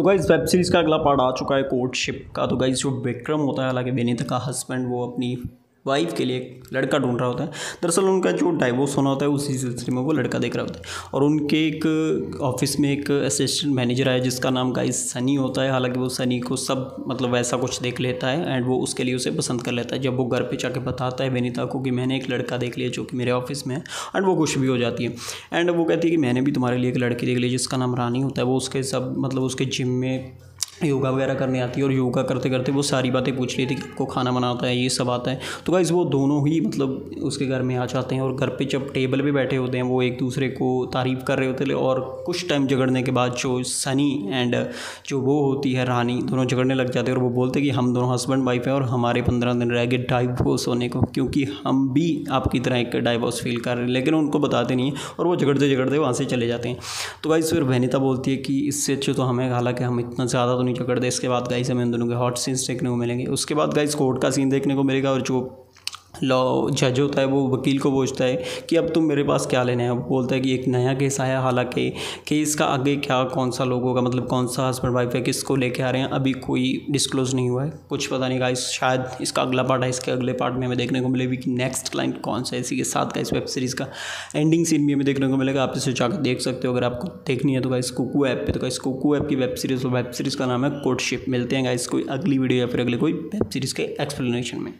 तो guys web series का अगला पार्ट आ चुका है कोर्टशिप का। तो गाइज़ जो विक्रम होता है, हालाँकि बेनीता का हस्बैंड वो अपनी वाइफ के लिए एक लड़का ढूंढ रहा होता है। दरअसल उनका जो डाइवोर्स होना होता है, उसी सिलसिले में वो लड़का देख रहा होता है। और उनके एक ऑफ़िस में एक असिस्टेंट मैनेजर है जिसका नाम गाइस सनी होता है। हालाँकि वो सनी को सब मतलब वैसा कुछ देख लेता है एंड वो उसके लिए उसे पसंद कर लेता है। जब वो घर पर जाके बताता है बेनीता को कि मैंने एक लड़का देख लिया जो कि मेरे ऑफ़िस में है एंड वो खुश भी हो जाती है। एंड वो कहती है कि मैंने भी तुम्हारे लिए एक लड़की देख ली जिसका नाम रानी होता है। वो उसके सब मतलब उसके जिम में योगा वगैरह करने आती है और योगा करते करते वो सारी बातें पूछ रही थी कि आपको खाना बनाता है, ये सब आता है। तो गाइज़ वो दोनों ही मतलब उसके घर में आ जाते हैं और घर पे जब टेबल पे बैठे होते हैं, वो एक दूसरे को तारीफ़ कर रहे होते हैं और कुछ टाइम झगड़ने के बाद जो सनी एंड जो वो होती है रानी, दोनों झगड़ने लग जाते हैं और वो बोलते हैं कि हम दोनों हस्बैंड वाइफ हैं और हमारे पंद्रह दिन रह गए डाइवोर्स होने को, क्योंकि हम भी आपकी तरह एक डाइवोर्स फील कर रहे हैं, लेकिन उनको बताते नहीं और वो झगड़ते झगड़ते वहाँ से चले जाते हैं। तो गाइज़ फिर वहनीता बोलती है कि इससे अच्छे तो हमें, हालाँकि हम इतना ज़्यादा तो नहीं दे इसके बाद गाइस हमें इन दोनों के हॉट सीन्स देखने को मिलेंगे। उसके बाद गाइस कोर्ट का सीन देखने को मिलेगा और जो लॉ जज होता है, वो वकील को पूछता है कि अब तुम मेरे पास क्या लेने हैं? वो बोलता है कि एक नया केस आया हालाँकि का आगे क्या, कौन सा लोगों का मतलब कौन सा हस्बैंड वाइफ है, किसको लेके आ रहे हैं? अभी कोई डिस्क्लोज नहीं हुआ है, कुछ पता नहीं गाइस शायद इसका अगला पार्ट है, इसके अगले पार्ट में हमें देखने को मिलेगी कि नेक्स्ट क्लाइंट कौन सा है, इसी के साथ का इस वेब सीरीज़ का एंडिंग सीन भी हमें देखने को मिलेगा, आप इसे जाकर देख सकते हो, अगर आपको देखनी है तो गाइस कुकू ऐप पर तो गाइस कुकू ऐप की वेब सीरीज़ वेब सीरीज़ का नाम है कोर्टशिप मिलते हैं गाइस कोई अगली वीडियो या फिर अगले कोई वेब सीरीज़ के एक्सप्लेनेशन में।